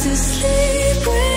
to sleep with